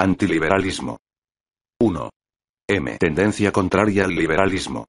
Antiliberalismo. 1. M. Tendencia contraria al liberalismo.